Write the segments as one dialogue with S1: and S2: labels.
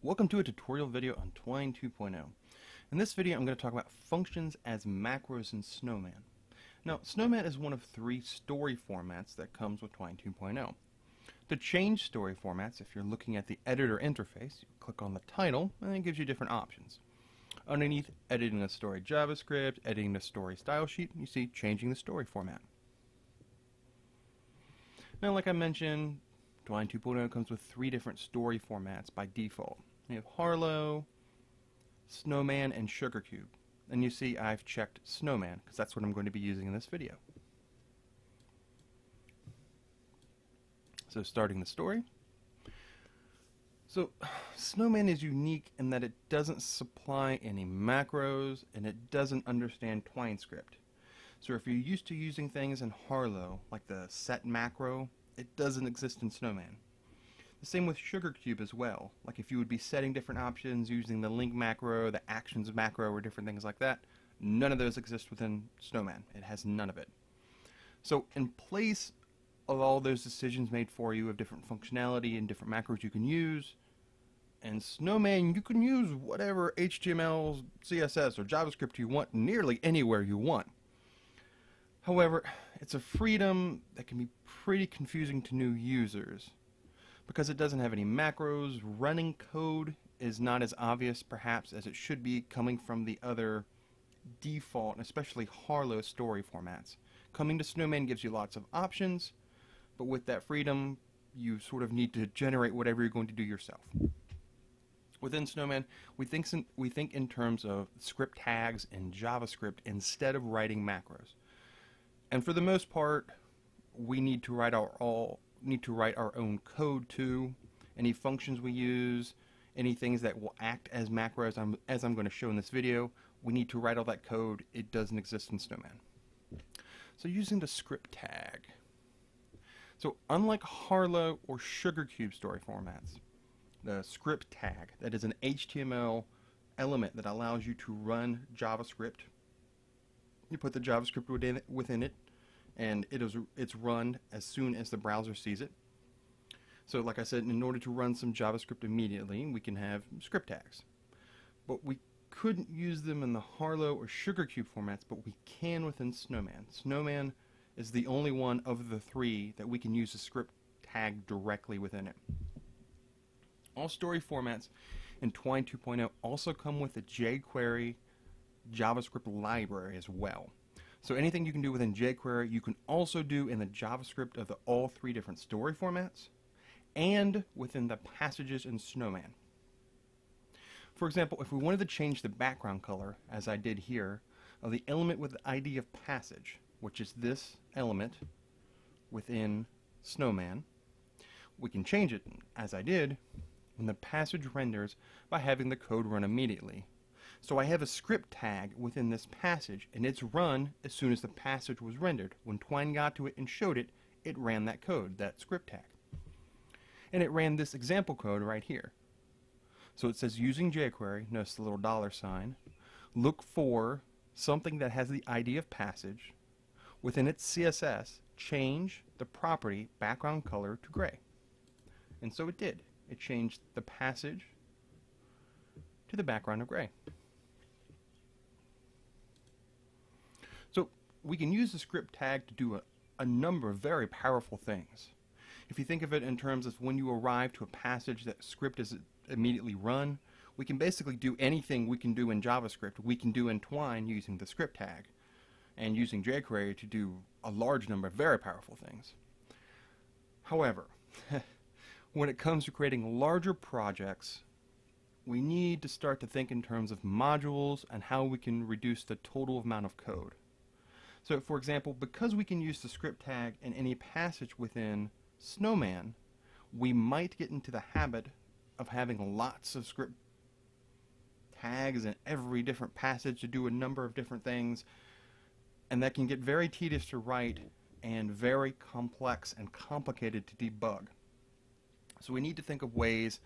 S1: Welcome to a tutorial video on Twine 2.0. In this video I'm going to talk about functions as macros in Snowman. Now Snowman is one of three story formats that comes with Twine 2.0. To change story formats, if you're looking at the editor interface, you click on the title and it gives you different options. Underneath editing a story JavaScript, editing the story style sheet, you see changing the story format. Now like I mentioned, Twine 2.0 comes with three different story formats by default. We have Harlowe, Snowman, and SugarCube. And you see I've checked Snowman, because that's what I'm going to be using in this video. So starting the story. So Snowman is unique in that it doesn't supply any macros, and it doesn't understand TwineScript. So if you're used to using things in Harlowe, like the set macro, it doesn't exist in Snowman. The same with SugarCube as well. Like if you would be setting different options using the link macro, the actions macro, or different things like that, none of those exist within Snowman. It has none of it. So in place of all those decisions made for you of different functionality and different macros you can use, in Snowman you can use whatever HTML, CSS, or JavaScript you want nearly anywhere you want. However, it's a freedom that can be pretty confusing to new users. Because it doesn't have any macros, running code is not as obvious perhaps as it should be coming from the other default, especially Harlowe story formats. Coming to Snowman gives you lots of options, but with that freedom, you sort of need to generate whatever you're going to do yourself. Within Snowman, we think, we think in terms of script tags and JavaScript instead of writing macros. And for the most part, we need to write our all need to write our own code to any functions we use, any things that will act as macros I'm, as I'm going to show in this video. We need to write all that code. It doesn't exist in Snowman. So using the script tag. So unlike Harlowe or SugarCube story formats, the script tag, that is an HTML element that allows you to run JavaScript. You put the JavaScript within, within it, and it is it's run as soon as the browser sees it. So like I said, in order to run some JavaScript immediately, we can have script tags. But we couldn't use them in the Harlowe or SugarCube formats, but we can within Snowman. Snowman is the only one of the three that we can use a script tag directly within it. All story formats in Twine 2.0 also come with a jQuery JavaScript library as well. So anything you can do within jQuery, you can also do in the JavaScript of the all three different story formats and within the passages in Snowman. For example, if we wanted to change the background color, as I did here, of the element with the ID of passage, which is this element within Snowman, we can change it, as I did, when the passage renders by having the code run immediately. So I have a script tag within this passage, and it's run as soon as the passage was rendered. When Twine got to it and showed it, it ran that code, that script tag. And it ran this example code right here. So it says using jQuery, notice the little dollar sign, look for something that has the ID of passage. Within its CSS, change the property background color to gray. And so it did. It changed the passage to the background of gray. We can use the script tag to do a, a number of very powerful things. If you think of it in terms of when you arrive to a passage that script is immediately run, we can basically do anything we can do in JavaScript, we can do in Twine using the script tag, and using jQuery to do a large number of very powerful things. However, when it comes to creating larger projects, we need to start to think in terms of modules and how we can reduce the total amount of code. So for example, because we can use the script tag in any passage within Snowman, we might get into the habit of having lots of script tags in every different passage to do a number of different things, and that can get very tedious to write and very complex and complicated to debug. So we need to think of ways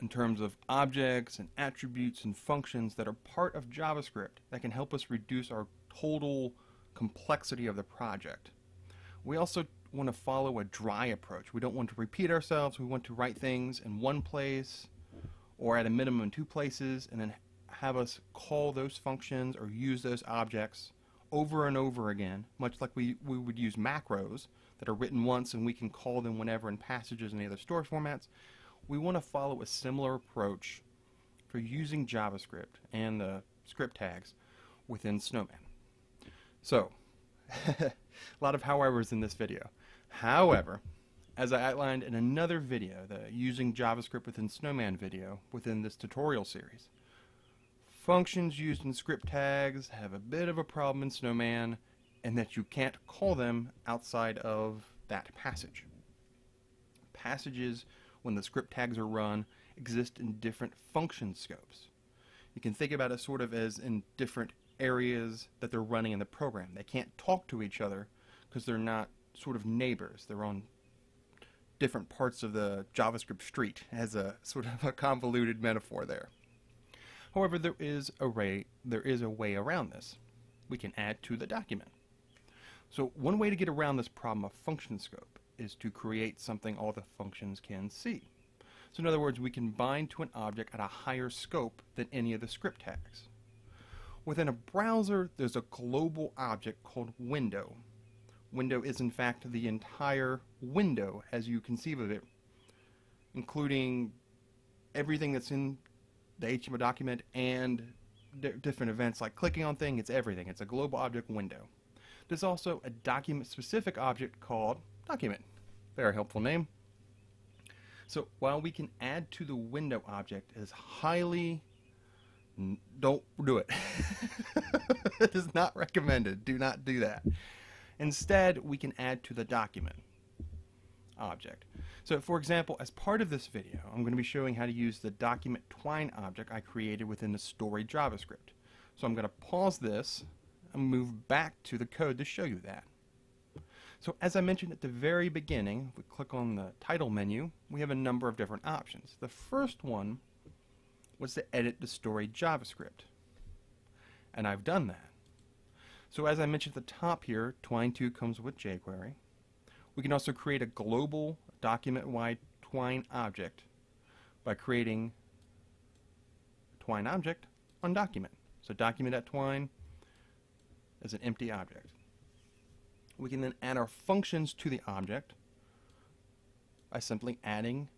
S1: in terms of objects and attributes and functions that are part of JavaScript that can help us reduce our total complexity of the project. We also want to follow a dry approach. We don't want to repeat ourselves. We want to write things in one place or at a minimum in two places, and then have us call those functions or use those objects over and over again, much like we, we would use macros that are written once and we can call them whenever in passages and other storage formats. We want to follow a similar approach for using JavaScript and the script tags within Snowman. So, a lot of howevers in this video. However, as I outlined in another video, the using JavaScript within Snowman video within this tutorial series, functions used in script tags have a bit of a problem in Snowman and that you can't call them outside of that passage. Passages, when the script tags are run, exist in different function scopes. You can think about it sort of as in different areas that they're running in the program. They can't talk to each other because they're not sort of neighbors. They're on different parts of the JavaScript street as a sort of a convoluted metaphor there. However, there is a way, there is a way around this. We can add to the document. So one way to get around this problem of function scope is to create something all the functions can see. So in other words, we can bind to an object at a higher scope than any of the script tags. Within a browser, there's a global object called window window is in fact the entire window as you conceive of it, including everything that's in the HTML document and different events like clicking on thing, it's everything. It's a global object window. There's also a document specific object called document. Very helpful name. So while we can add to the window object, is highly don't do it. it is not recommended. Do not do that. Instead, we can add to the document object. So for example, as part of this video, I'm going to be showing how to use the document twine object I created within the story JavaScript. So I'm going to pause this and move back to the code to show you that. So as I mentioned at the very beginning, if we click on the title menu, we have a number of different options. The first one was to edit the story JavaScript. And I've done that. So as I mentioned at the top here, Twine2 comes with jQuery. We can also create a global document-wide Twine object by creating Twine object on document. So document.twine is an empty object. We can then add our functions to the object by simply adding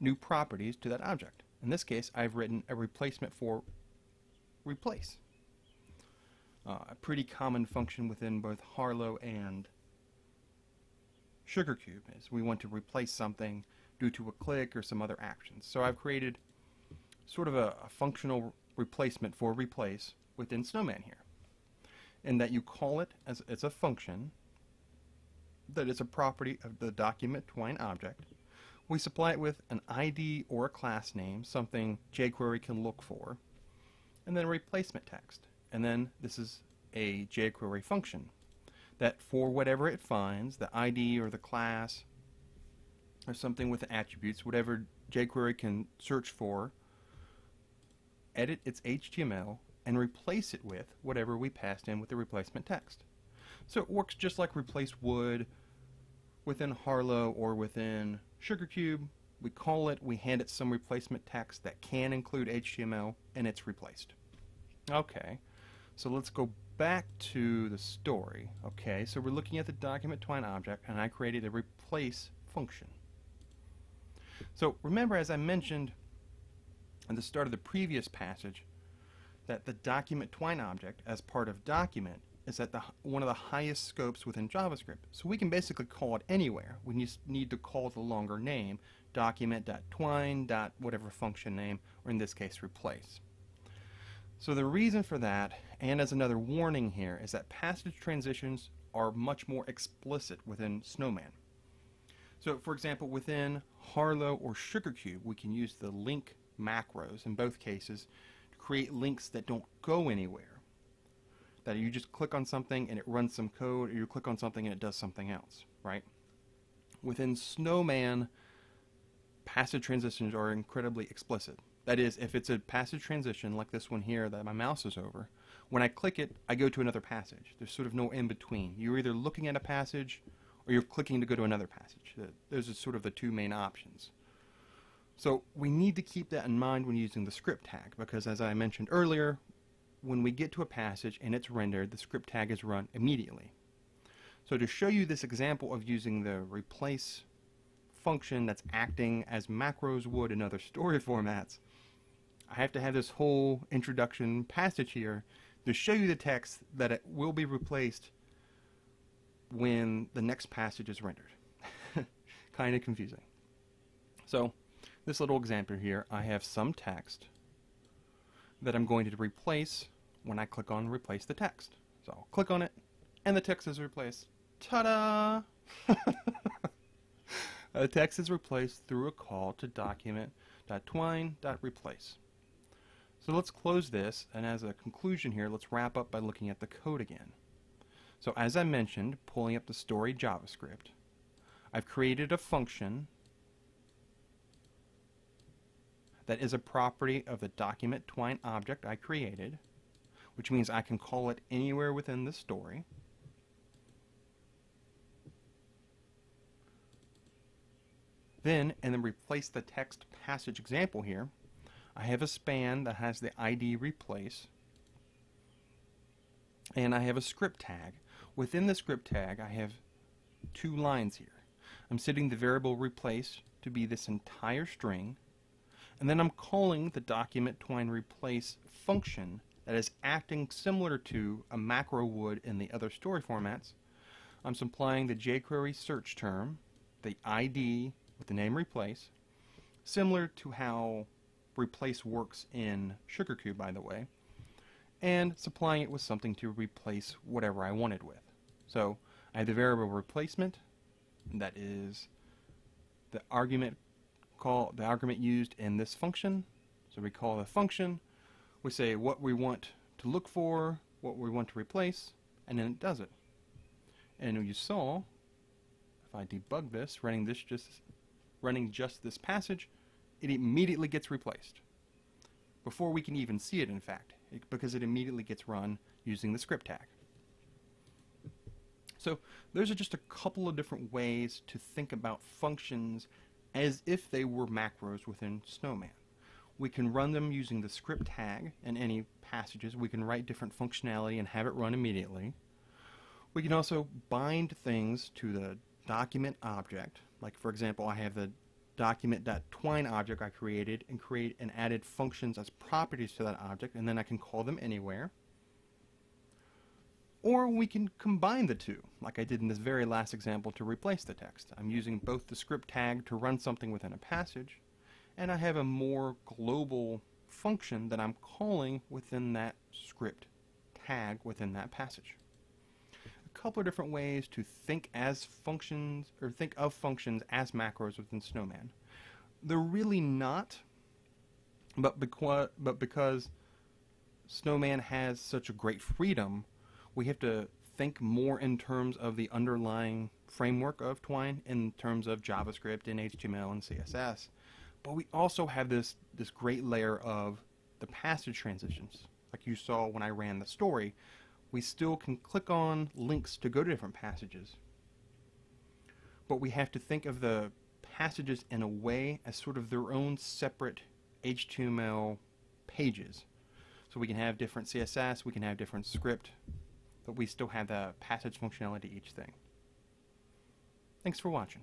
S1: new properties to that object. In this case, I've written a replacement for replace uh, a pretty common function within both Harlowe and SugarCube is we want to replace something due to a click or some other actions. So I've created sort of a, a functional replacement for replace within Snowman here. In that you call it as it's a function that is a property of the document twine object. We supply it with an ID or a class name, something jQuery can look for, and then a replacement text. And then this is a jQuery function that for whatever it finds, the ID or the class or something with the attributes, whatever jQuery can search for, edit its HTML and replace it with whatever we passed in with the replacement text. So it works just like replace would within Harlowe or within SugarCube. We call it, we hand it some replacement text that can include HTML, and it's replaced. Okay, so let's go back to the story. Okay, so we're looking at the document twine object, and I created a replace function. So remember, as I mentioned at the start of the previous passage, that the document twine object, as part of document, is at the one of the highest scopes within JavaScript. So we can basically call it anywhere. We just need to call the longer name, document.twine. whatever function name, or in this case, replace. So the reason for that, and as another warning here, is that passage transitions are much more explicit within Snowman. So for example, within Harlowe or SugarCube, we can use the link macros in both cases to create links that don't go anywhere. That you just click on something and it runs some code, or you click on something and it does something else, right? Within Snowman, passage transitions are incredibly explicit. That is, if it's a passage transition like this one here that my mouse is over, when I click it, I go to another passage. There's sort of no in between. You're either looking at a passage or you're clicking to go to another passage. Those are sort of the two main options. So we need to keep that in mind when using the script tag because as I mentioned earlier, when we get to a passage and it's rendered, the script tag is run immediately. So to show you this example of using the replace function that's acting as macros would in other story formats, I have to have this whole introduction passage here to show you the text that it will be replaced when the next passage is rendered. kind of confusing. So this little example here, I have some text that I'm going to replace when I click on replace the text. So I'll click on it and the text is replaced. Ta-da! the text is replaced through a call to document.twine.replace. So let's close this and as a conclusion here, let's wrap up by looking at the code again. So as I mentioned, pulling up the story JavaScript, I've created a function that is a property of the document twine object I created, which means I can call it anywhere within the story. Then, and then replace the text passage example here, I have a span that has the ID replace, and I have a script tag. Within the script tag, I have two lines here. I'm setting the variable replace to be this entire string, and then I'm calling the document twine replace function that is acting similar to a macro would in the other story formats. I'm supplying the jQuery search term, the ID with the name replace, similar to how replace works in SugarCube, by the way, and supplying it with something to replace whatever I wanted with. So I have the variable replacement, that is the argument call the argument used in this function. So we call the function, we say what we want to look for, what we want to replace, and then it does it. And you saw, if I debug this, running this just running just this passage, it immediately gets replaced. Before we can even see it, in fact, it, because it immediately gets run using the script tag. So those are just a couple of different ways to think about functions as if they were macros within Snowman. We can run them using the script tag and any passages. We can write different functionality and have it run immediately. We can also bind things to the document object. Like for example, I have the document.twine object I created and create and added functions as properties to that object and then I can call them anywhere. Or we can combine the two, like I did in this very last example to replace the text. I'm using both the script tag to run something within a passage, and I have a more global function that I'm calling within that script tag within that passage. A couple of different ways to think as functions, or think of functions as macros within Snowman. They're really not, but because, but because Snowman has such a great freedom we have to think more in terms of the underlying framework of Twine in terms of JavaScript and HTML and CSS. But we also have this, this great layer of the passage transitions. Like you saw when I ran the story, we still can click on links to go to different passages. But we have to think of the passages in a way as sort of their own separate HTML pages. So we can have different CSS, we can have different script but we still have the passage functionality each thing. Thanks for watching.